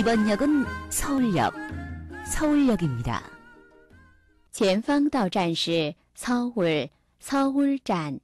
이번 역은 서울역, 서울역입니다. 前方到站是 서울, 서울站.